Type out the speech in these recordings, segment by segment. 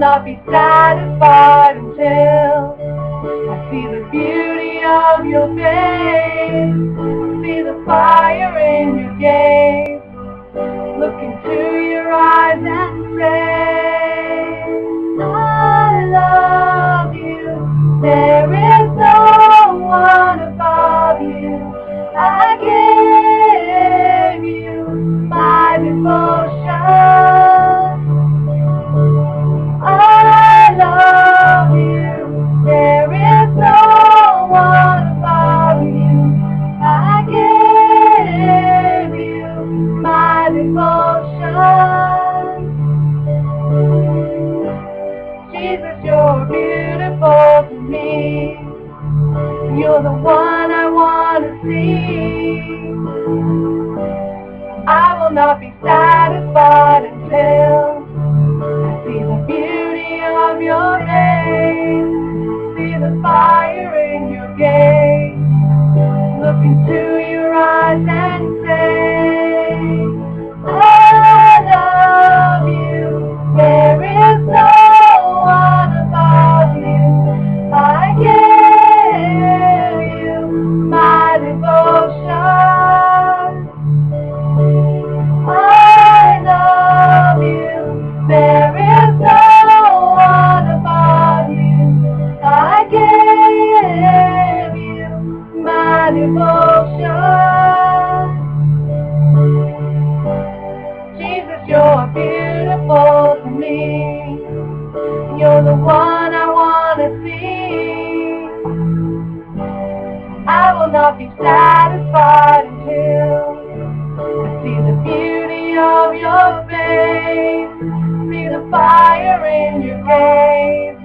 not be satisfied until of your face, see the fire in your gaze, look into your eyes and say, I love you. There is no one above you. Will not be satisfied until I see the beauty of your face, see the fire in your gaze, look into not be satisfied until I see the beauty of your face, see the fire in your gaze,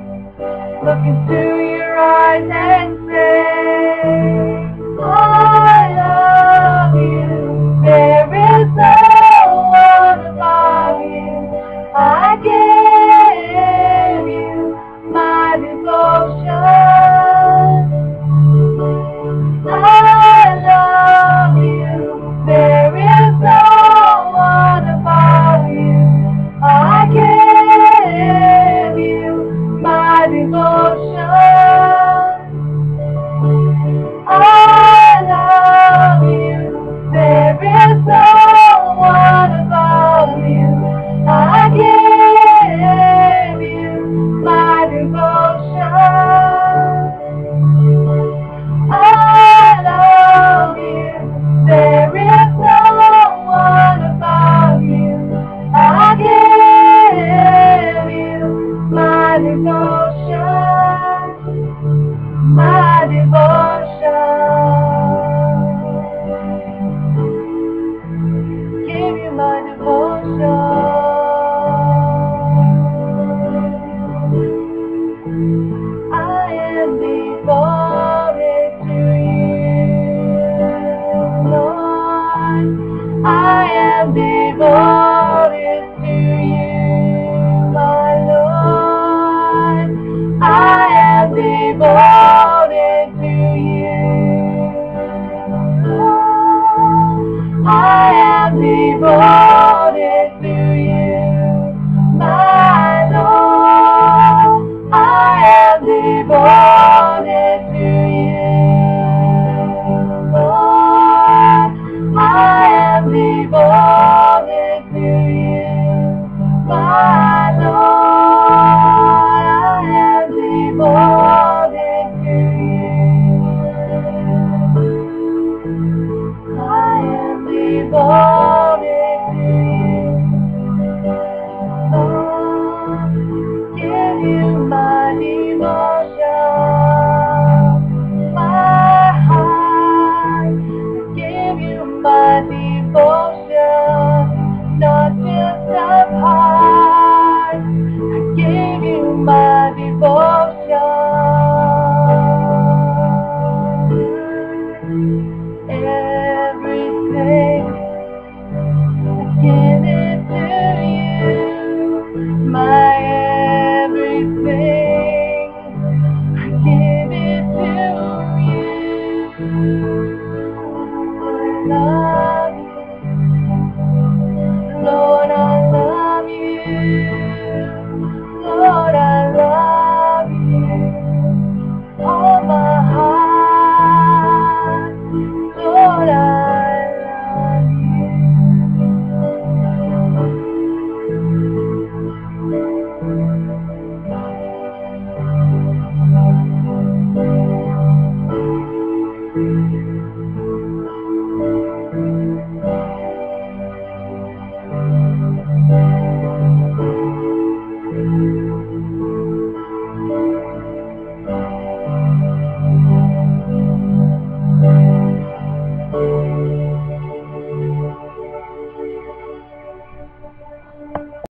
look into your eyes and devotion, my devotion. Give you my devotion. I am devoted to you, Lord. I am devoted. Valley.